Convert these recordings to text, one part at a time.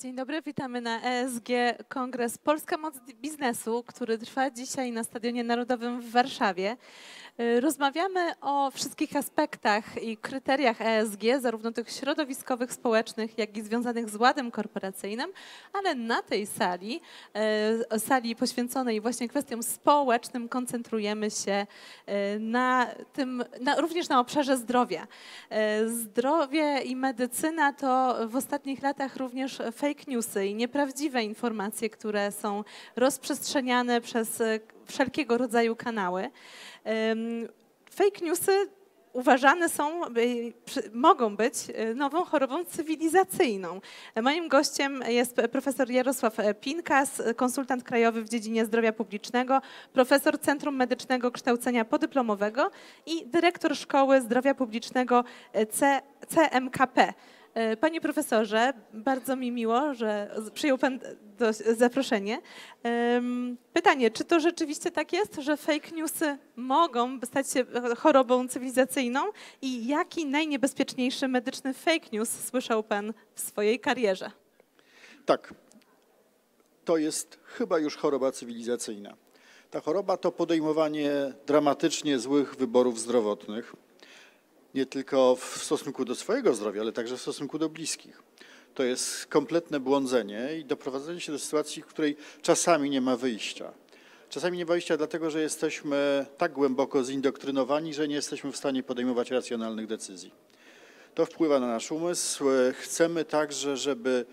Dzień dobry, witamy na ESG Kongres Polska Moc Biznesu, który trwa dzisiaj na Stadionie Narodowym w Warszawie. Y, rozmawiamy o wszystkich aspektach i kryteriach ESG, zarówno tych środowiskowych, społecznych, jak i związanych z ładem korporacyjnym, ale na tej sali, y, sali poświęconej właśnie kwestiom społecznym, koncentrujemy się y, na tym, na, również na obszarze zdrowia. Zdrowie i medycyna to w ostatnich latach również fake newsy i nieprawdziwe informacje, które są rozprzestrzeniane przez wszelkiego rodzaju kanały. Fake newsy uważane są, mogą być e, nową chorobą cywilizacyjną. Moim gościem jest profesor Jarosław Pinkas, konsultant krajowy w dziedzinie zdrowia publicznego, profesor Centrum Medycznego Kształcenia Podyplomowego i dyrektor Szkoły Zdrowia Publicznego C CMKP. E, panie profesorze, bardzo mi miło, że przyjął Pan zaproszenie. Pytanie, czy to rzeczywiście tak jest, że fake newsy mogą stać się chorobą cywilizacyjną i jaki najniebezpieczniejszy medyczny fake news słyszał Pan w swojej karierze? Tak, to jest chyba już choroba cywilizacyjna. Ta choroba to podejmowanie dramatycznie złych wyborów zdrowotnych nie tylko w stosunku do swojego zdrowia, ale także w stosunku do bliskich. To jest kompletne błądzenie i doprowadzenie się do sytuacji, w której czasami nie ma wyjścia. Czasami nie ma wyjścia dlatego, że jesteśmy tak głęboko zindoktrynowani, że nie jesteśmy w stanie podejmować racjonalnych decyzji. To wpływa na nasz umysł. Chcemy także, żeby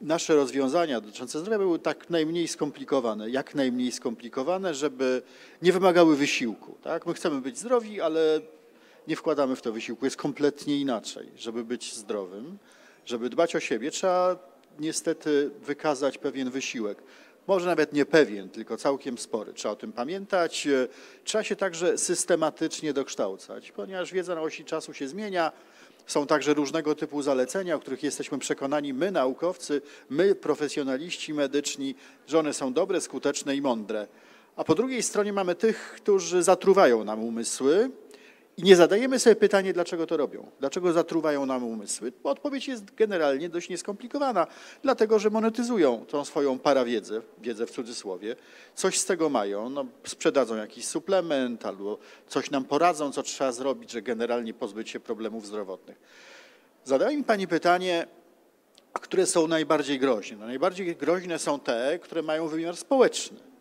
nasze rozwiązania dotyczące zdrowia były tak najmniej skomplikowane, jak najmniej skomplikowane, żeby nie wymagały wysiłku. Tak? My chcemy być zdrowi, ale nie wkładamy w to wysiłku. Jest kompletnie inaczej. Żeby być zdrowym, żeby dbać o siebie, trzeba niestety wykazać pewien wysiłek. Może nawet nie pewien, tylko całkiem spory. Trzeba o tym pamiętać. Trzeba się także systematycznie dokształcać, ponieważ wiedza na osi czasu się zmienia. Są także różnego typu zalecenia, o których jesteśmy przekonani my, naukowcy, my, profesjonaliści medyczni, że one są dobre, skuteczne i mądre. A po drugiej stronie mamy tych, którzy zatruwają nam umysły, i nie zadajemy sobie pytania, dlaczego to robią, dlaczego zatruwają nam umysły. Bo odpowiedź jest generalnie dość nieskomplikowana, dlatego że monetyzują tą swoją parawiedzę, wiedzę w cudzysłowie, coś z tego mają, no, sprzedadzą jakiś suplement albo coś nam poradzą, co trzeba zrobić, że generalnie pozbyć się problemów zdrowotnych. Zadaje mi Pani pytanie, które są najbardziej groźne. No, najbardziej groźne są te, które mają wymiar społeczny.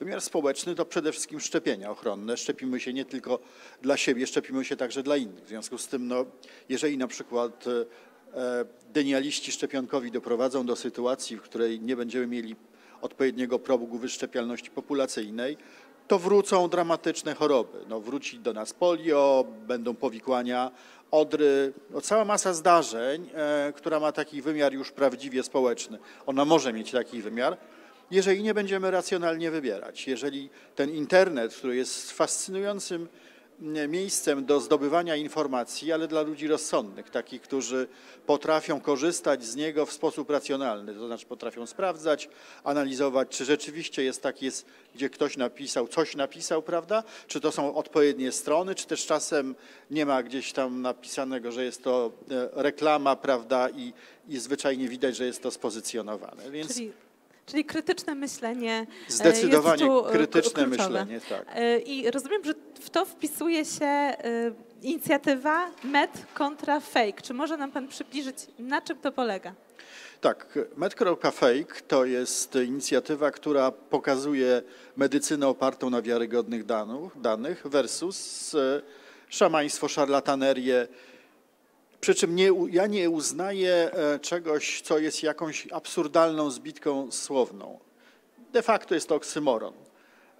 Wymiar społeczny to przede wszystkim szczepienia ochronne. Szczepimy się nie tylko dla siebie, szczepimy się także dla innych. W związku z tym, no, jeżeli na przykład e, denialiści szczepionkowi doprowadzą do sytuacji, w której nie będziemy mieli odpowiedniego progu wyszczepialności populacyjnej, to wrócą dramatyczne choroby. No, wróci do nas polio, będą powikłania odry, no, cała masa zdarzeń, e, która ma taki wymiar już prawdziwie społeczny. Ona może mieć taki wymiar, jeżeli nie będziemy racjonalnie wybierać. Jeżeli ten internet, który jest fascynującym miejscem do zdobywania informacji, ale dla ludzi rozsądnych, takich, którzy potrafią korzystać z niego w sposób racjonalny, to znaczy potrafią sprawdzać, analizować, czy rzeczywiście jest tak, jest, gdzie ktoś napisał, coś napisał, prawda? Czy to są odpowiednie strony, czy też czasem nie ma gdzieś tam napisanego, że jest to e, reklama, prawda? I, i zwyczajnie widać, że jest to spozycjonowane. Więc... Czyli Czyli krytyczne myślenie. E, Zdecydowanie krytyczne kluczowe. myślenie, tak. E, I rozumiem, że w to wpisuje się e, inicjatywa Med kontra Fake. Czy może nam Pan przybliżyć, na czym to polega? Tak, Med.fake to jest inicjatywa, która pokazuje medycynę opartą na wiarygodnych danych versus szamaństwo, szarlatanerię, przy czym nie, ja nie uznaję e, czegoś, co jest jakąś absurdalną zbitką słowną. De facto jest to oksymoron.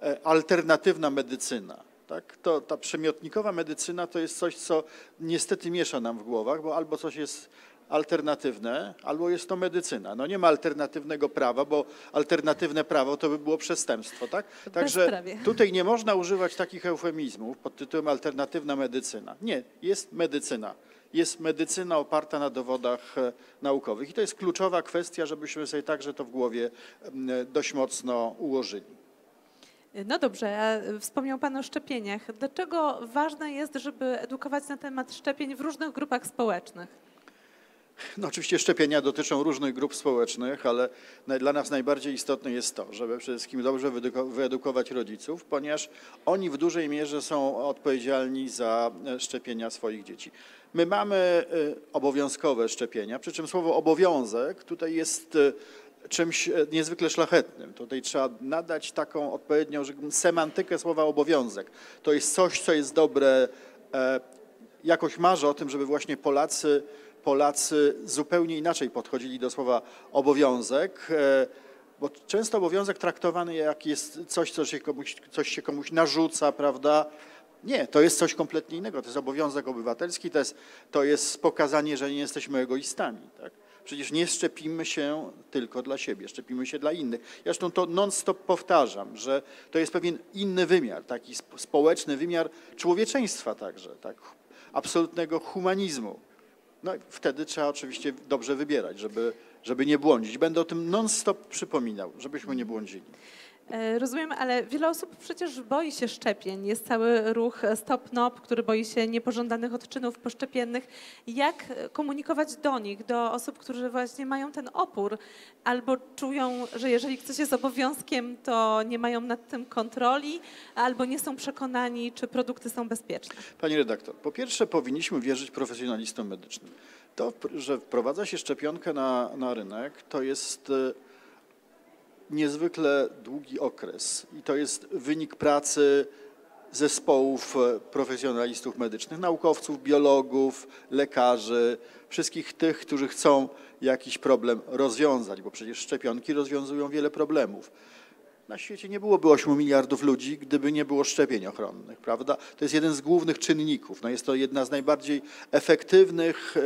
E, alternatywna medycyna. Tak? To, ta przemiotnikowa medycyna to jest coś, co niestety miesza nam w głowach, bo albo coś jest alternatywne, albo jest to medycyna. No nie ma alternatywnego prawa, bo alternatywne prawo to by było przestępstwo, tak? Także tutaj nie można używać takich eufemizmów pod tytułem alternatywna medycyna. Nie, jest medycyna jest medycyna oparta na dowodach e, naukowych. I to jest kluczowa kwestia, żebyśmy sobie także to w głowie dość mocno ułożyli. No dobrze, wspomniał Pan o szczepieniach. Dlaczego ważne jest, żeby edukować na temat szczepień w różnych grupach społecznych? No oczywiście szczepienia dotyczą różnych grup społecznych, ale dla nas najbardziej istotne jest to, żeby przede wszystkim dobrze wyeduko- wyedukować rodziców, ponieważ oni w dużej mierze są odpowiedzialni za e, szczepienia swoich dzieci. My mamy e, obowiązkowe szczepienia, przy czym słowo obowiązek tutaj jest e, czymś niezwykle szlachetnym. Tutaj trzeba nadać taką odpowiednią semantykę słowa obowiązek. To jest coś, co jest dobre jakoś marzę o tym, żeby właśnie Polacy, Polacy zupełnie inaczej podchodzili do słowa obowiązek, e, bo często obowiązek traktowany jak jest coś, co się komuś, coś się komuś narzuca, prawda? Nie, to jest coś kompletnie innego. To jest obowiązek obywatelski, to jest, to jest pokazanie, że nie jesteśmy egoistami. Tak? Przecież nie szczepimy się tylko dla siebie, szczepimy się dla innych. Zresztą to non-stop powtarzam, że to jest pewien inny wymiar, taki sp- społeczny wymiar człowieczeństwa także, tak? absolutnego humanizmu. No i wtedy trzeba oczywiście dobrze wybierać, żeby, żeby nie błądzić. Będę o tym non-stop przypominał, żebyśmy nie błądzili. E, Rozumiem, ale wiele osób przecież boi się szczepień. Jest cały ruch Stop NOP, który boi się niepożądanych odczynów poszczepiennych. Jak komunikować do nich, do osób, którzy właśnie mają ten opór, albo czują, że jeżeli coś jest obowiązkiem, to nie mają nad tym kontroli, albo nie są przekonani, czy produkty są bezpieczne? Pani redaktor, po pierwsze powinniśmy wierzyć profesjonalistom medycznym. To, że wprowadza się szczepionkę na, na rynek, to jest e, niezwykle długi okres i to jest wynik pracy zespołów e, profesjonalistów medycznych, naukowców, biologów, lekarzy, wszystkich tych, którzy chcą jakiś problem rozwiązać, bo przecież szczepionki rozwiązują wiele problemów. Na świecie nie byłoby 8 miliardów ludzi, gdyby nie było szczepień ochronnych, prawda? To jest jeden z głównych czynników. No jest to jedna z najbardziej efektywnych e,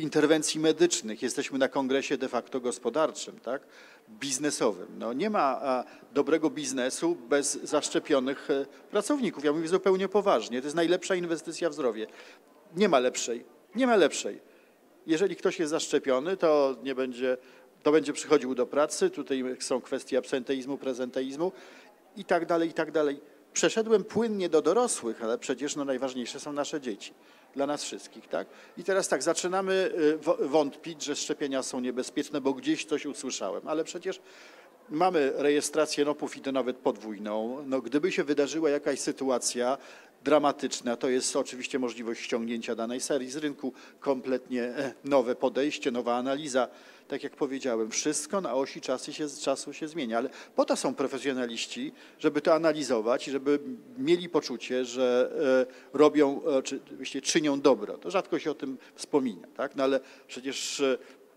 interwencji medycznych. Jesteśmy na kongresie de facto gospodarczym, tak? biznesowym. No nie ma dobrego biznesu bez zaszczepionych e, pracowników. Ja mówię zupełnie poważnie. To jest najlepsza inwestycja w zdrowie. Nie ma lepszej. Nie ma lepszej. Jeżeli ktoś jest zaszczepiony, to nie będzie, to będzie przychodził do pracy. Tutaj są kwestie absenteizmu, prezenteizmu i tak dalej, i tak dalej. Przeszedłem płynnie do dorosłych, ale przecież no, najważniejsze są nasze dzieci. Dla nas wszystkich, tak? I teraz tak, zaczynamy y, wątpić, że szczepienia są niebezpieczne, bo gdzieś coś usłyszałem, ale przecież Mamy rejestrację NOP-ów i to nawet podwójną. No, gdyby się wydarzyła jakaś sytuacja dramatyczna, to jest oczywiście możliwość ściągnięcia danej serii z rynku, kompletnie e, nowe podejście, nowa analiza. Tak jak powiedziałem, wszystko na osi czasu się, czasu się zmienia, ale po to są profesjonaliści, żeby to analizować i żeby mieli poczucie, że e, robią, e, czy czynią dobro. To rzadko się o tym wspomina, tak? No ale przecież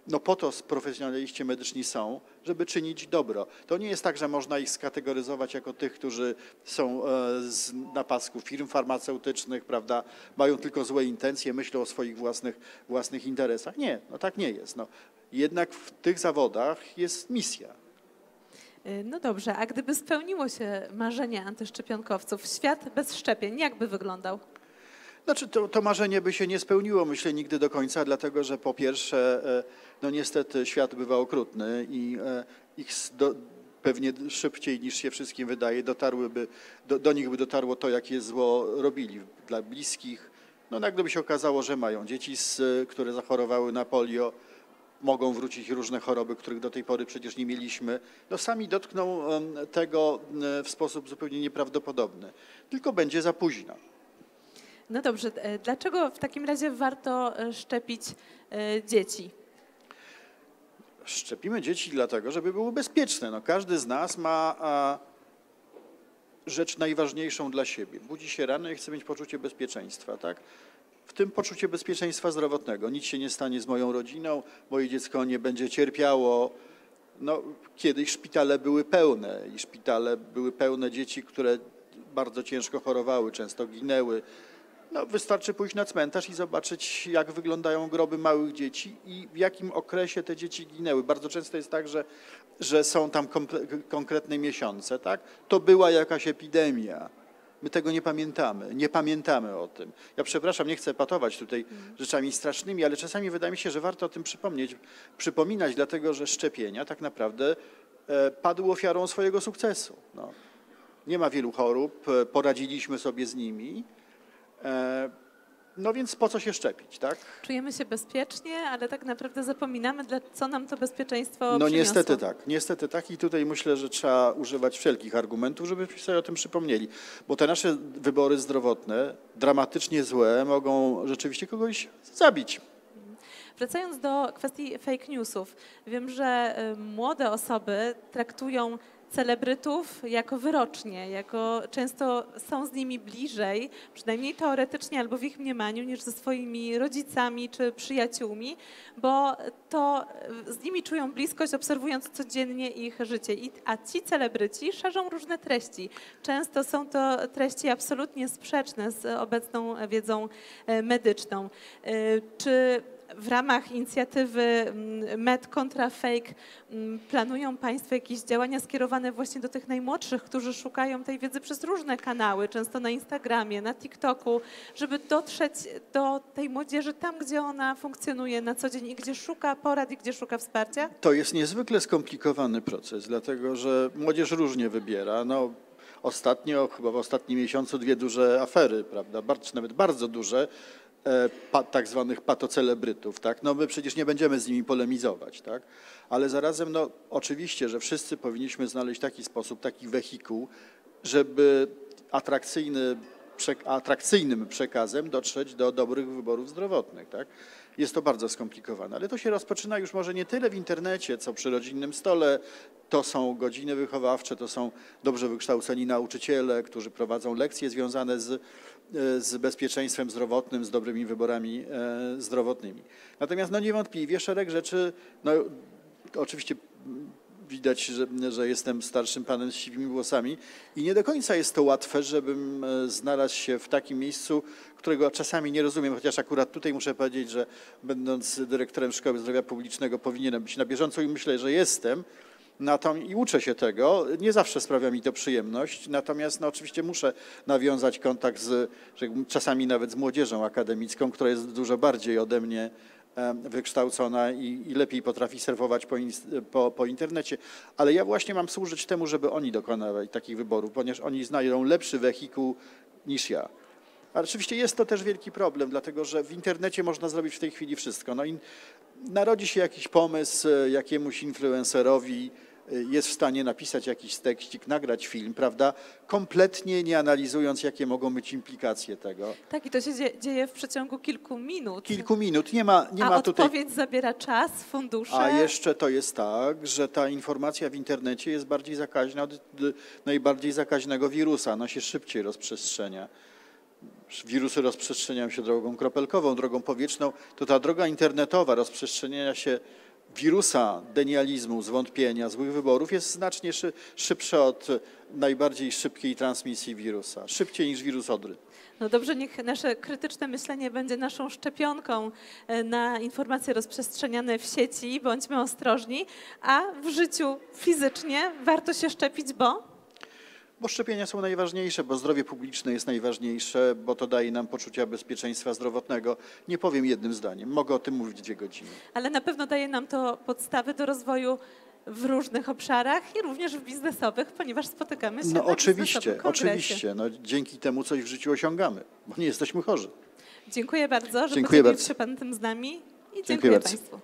no po to profesjonaliści medyczni są, żeby czynić dobro. To nie jest tak, że można ich skategoryzować jako tych, którzy są e, z napasku firm farmaceutycznych, prawda, mają tylko złe intencje, myślą o swoich własnych, własnych interesach. Nie, no tak nie jest. No. Jednak w tych zawodach jest misja. E, No dobrze, a gdyby spełniło się marzenie antyszczepionkowców, świat bez szczepień, jak by wyglądał? Znaczy to, to marzenie by się nie spełniło, myślę, nigdy do końca, dlatego że po pierwsze, e, no niestety świat bywa okrutny i e, ich do, pewnie szybciej niż się wszystkim wydaje, dotarłyby, do, do nich by dotarło to, jakie zło robili dla bliskich. No nagle by się okazało, że mają dzieci, z, które zachorowały na polio, mogą wrócić różne choroby, których do tej pory przecież nie mieliśmy. No sami dotkną tego em, w sposób zupełnie nieprawdopodobny. Tylko będzie za późno. No dobrze, e, dlaczego w takim razie warto e, szczepić e, dzieci? Szczepimy dzieci dlatego, żeby były bezpieczne. No, każdy z nas ma rzecz najważniejszą dla siebie. Budzi się rano i chce mieć poczucie bezpieczeństwa, tak? W tym poczucie bezpieczeństwa zdrowotnego. Nic się nie stanie z moją rodziną, moje dziecko nie będzie cierpiało. No, kiedyś szpitale były pełne i szpitale były pełne dzieci, które bardzo ciężko chorowały, często ginęły. No, wystarczy pójść na cmentarz i zobaczyć, jak wyglądają groby małych dzieci i w jakim okresie te dzieci ginęły. Bardzo często jest tak, że, że są tam konkretne miesiące, tak? To była jakaś epidemia. My tego nie pamiętamy, nie pamiętamy o tym. Ja przepraszam, nie chcę patować tutaj rzeczami strasznymi, ale czasami wydaje mi się, że warto o tym przypomnieć, przypominać, dlatego że szczepienia tak naprawdę e, padły ofiarą swojego sukcesu. No. Nie ma wielu chorób, e, poradziliśmy sobie z nimi. E, No więc po co się szczepić, tak? Czujemy się bezpiecznie, ale tak naprawdę zapominamy, dla co nam to bezpieczeństwo No przyniosło. niestety tak, niestety tak i tutaj myślę, że trzeba używać wszelkich argumentów, żebyśmy sobie o tym przypomnieli, bo te nasze wybory zdrowotne, dramatycznie złe, mogą rzeczywiście kogoś zabić. Wracając do kwestii fake newsów, wiem, że y, młode osoby traktują celebrytów jako wyrocznie, jako często są z nimi bliżej, przynajmniej teoretycznie albo w ich mniemaniu, niż ze swoimi rodzicami czy przyjaciółmi, bo to y, z nimi czują bliskość, obserwując codziennie ich życie. I, a ci celebryci szerzą różne treści. Często są to treści absolutnie sprzeczne z obecną wiedzą e, medyczną. Y, Czy w ramach inicjatywy mm, Med kontra Fake mm, planują Państwo jakieś działania skierowane właśnie do tych najmłodszych, którzy szukają tej wiedzy przez różne kanały, często na Instagramie, na TikToku, żeby dotrzeć do tej młodzieży tam, gdzie ona funkcjonuje na co dzień i gdzie szuka porad i gdzie szuka wsparcia? To jest niezwykle skomplikowany proces, dlatego że młodzież różnie wybiera. No, ostatnio, chyba w ostatnim miesiącu, dwie duże afery, prawda, nawet bardzo duże, tak zwanych patocelebrytów, tak? No my przecież nie będziemy z nimi polemizować, tak? Ale zarazem, no oczywiście, że wszyscy powinniśmy znaleźć taki sposób, taki wehikuł, żeby atrakcyjny, atrakcyjnym przekazem dotrzeć do dobrych wyborów zdrowotnych, tak? Jest to bardzo skomplikowane, ale to się rozpoczyna już może nie tyle w internecie, co przy rodzinnym stole. To są godziny wychowawcze, to są dobrze wykształceni nauczyciele, którzy prowadzą lekcje związane z, e, z bezpieczeństwem zdrowotnym, z dobrymi wyborami e, zdrowotnymi. Natomiast no niewątpliwie szereg rzeczy, no oczywiście widać, że, że jestem starszym panem z siwymi włosami i nie do końca jest to łatwe, żebym e, znalazł się w takim miejscu, którego czasami nie rozumiem, chociaż akurat tutaj muszę powiedzieć, że będąc dyrektorem Szkoły Zdrowia Publicznego powinienem być na bieżąco i myślę, że jestem. I uczę się tego. Nie zawsze sprawia mi to przyjemność, natomiast no, oczywiście muszę nawiązać kontakt z, rzekłbym, czasami nawet z młodzieżą akademicką, która jest dużo bardziej ode mnie wykształcona i, i lepiej potrafi serwować po, po, po internecie. Ale ja właśnie mam służyć temu, żeby oni dokonywali takich wyborów, ponieważ oni znajdą lepszy wehikuł niż ja. Ale oczywiście jest to też wielki problem, dlatego że w internecie można zrobić w tej chwili wszystko. No narodzi się jakiś pomysł e, jakiemuś influencerowi, jest w stanie napisać jakiś tekstik, nagrać film, prawda? Kompletnie nie analizując, jakie mogą być implikacje tego. Tak, i to się dzie- dzieje w przeciągu kilku minut. Kilku minut, nie ma, nie A ma tutaj. odpowiedź zabiera czas, fundusze. A jeszcze to jest tak, że ta informacja w internecie jest bardziej zakaźna od najbardziej zakaźnego wirusa. Ona się szybciej rozprzestrzenia. Wirusy rozprzestrzeniają się drogą kropelkową, drogą powietrzną. To ta droga internetowa rozprzestrzeniania się wirusa denializmu, zwątpienia, złych wyborów jest znacznie szy, szybsza od najbardziej szybkiej transmisji wirusa. Szybciej niż wirus odry. No dobrze, niech nasze krytyczne myślenie będzie naszą szczepionką e, na informacje rozprzestrzeniane w sieci. Bądźmy ostrożni, a w życiu fizycznie warto się szczepić, bo Bo szczepienia są najważniejsze, bo zdrowie publiczne jest najważniejsze, bo to daje nam poczucia bezpieczeństwa zdrowotnego. Nie powiem jednym zdaniem, mogę o tym mówić dwie godziny. ale na pewno daje nam to podstawy do rozwoju w różnych obszarach i również w biznesowych, ponieważ spotykamy się No na oczywiście, oczywiście. No, dzięki temu coś w życiu osiągamy, bo nie jesteśmy chorzy. Dziękuję bardzo, że Dziękuję podzielił bardzo. się Pan tym z nami i dziękuję, Dziękuję. Państwu.